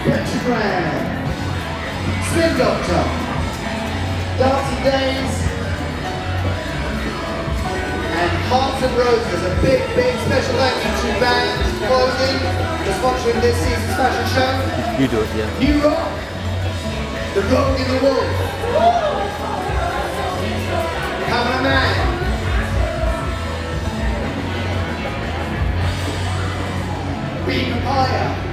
Petrograd, Spin Doctor, Darcy Days, and Hearts and Roses, a big, big special thank you to bands closing for sponsoring this season's fashion show. You do it, yeah. New Rock, The Rolling the Wolf, Camera Be Papaya,